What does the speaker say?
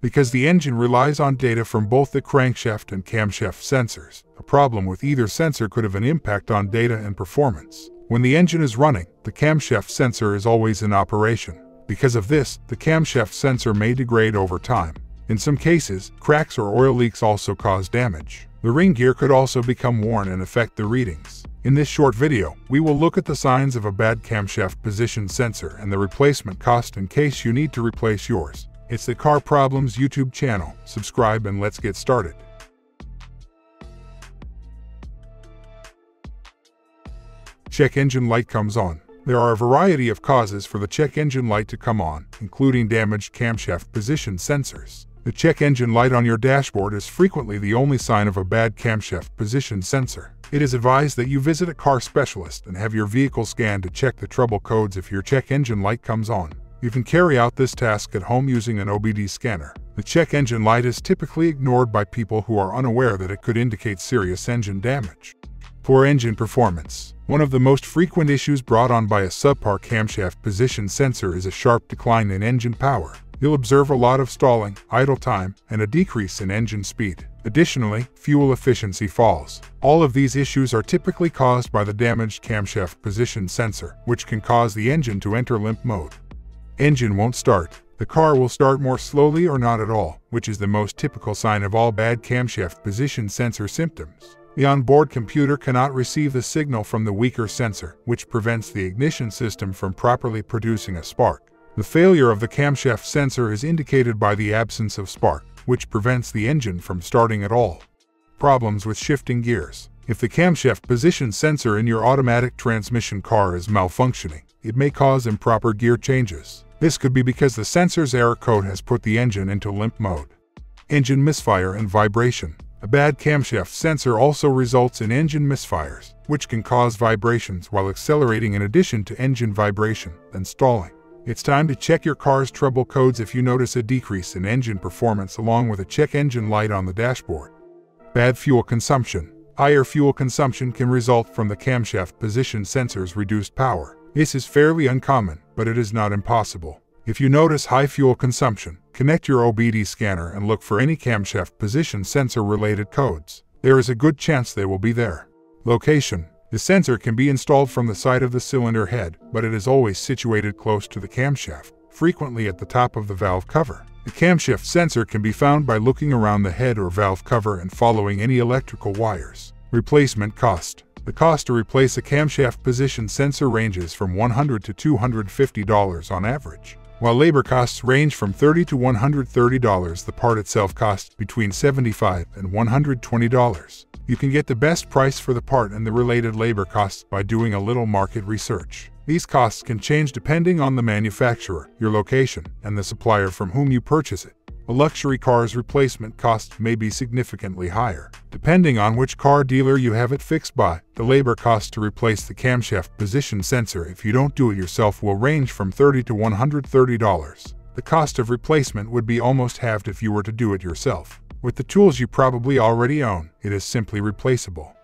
because the engine relies on data from both the crankshaft and camshaft sensors. A problem with either sensor could have an impact on data and performance. When the engine is running, the camshaft sensor is always in operation. Because of this, the camshaft sensor may degrade over time. In some cases, cracks or oil leaks also cause damage. The ring gear could also become worn and affect the readings. In this short video, we will look at the signs of a bad camshaft position sensor and the replacement cost in case you need to replace yours. It's the Car Problems YouTube channel. Subscribe and let's get started. Check engine light comes on. There are a variety of causes for the check engine light to come on, including damaged camshaft position sensors. The check engine light on your dashboard is frequently the only sign of a bad camshaft position sensor. It is advised that you visit a car specialist and have your vehicle scanned to check the trouble codes if your check engine light comes on. You can carry out this task at home using an OBD scanner. The check engine light is typically ignored by people who are unaware that it could indicate serious engine damage. Poor engine performance. One of the most frequent issues brought on by a subpar camshaft position sensor is a sharp decline in engine power you'll observe a lot of stalling, idle time, and a decrease in engine speed. Additionally, fuel efficiency falls. All of these issues are typically caused by the damaged camshaft position sensor, which can cause the engine to enter limp mode. Engine won't start. The car will start more slowly or not at all, which is the most typical sign of all bad camshaft position sensor symptoms. The onboard computer cannot receive the signal from the weaker sensor, which prevents the ignition system from properly producing a spark. The failure of the camshaft sensor is indicated by the absence of spark, which prevents the engine from starting at all. Problems with shifting gears. If the camshaft position sensor in your automatic transmission car is malfunctioning, it may cause improper gear changes. This could be because the sensor's error code has put the engine into limp mode. Engine misfire and vibration. A bad camshaft sensor also results in engine misfires, which can cause vibrations while accelerating in addition to engine vibration and stalling. It's time to check your car's trouble codes if you notice a decrease in engine performance along with a check engine light on the dashboard. Bad fuel consumption. Higher fuel consumption can result from the camshaft position sensor's reduced power. This is fairly uncommon, but it is not impossible. If you notice high fuel consumption, connect your OBD scanner and look for any camshaft position sensor related codes. There is a good chance they will be there. Location. The sensor can be installed from the side of the cylinder head, but it is always situated close to the camshaft, frequently at the top of the valve cover. The camshaft sensor can be found by looking around the head or valve cover and following any electrical wires. Replacement cost. The cost to replace a camshaft position sensor ranges from 100 to $250 on average. While labor costs range from 30 to $130, the part itself costs between 75 and $120. You can get the best price for the part and the related labor costs by doing a little market research. These costs can change depending on the manufacturer, your location, and the supplier from whom you purchase it. A luxury car's replacement cost may be significantly higher. Depending on which car dealer you have it fixed by, the labor cost to replace the camshaft position sensor if you don't do it yourself will range from 30 to $130. The cost of replacement would be almost halved if you were to do it yourself. With the tools you probably already own, it is simply replaceable.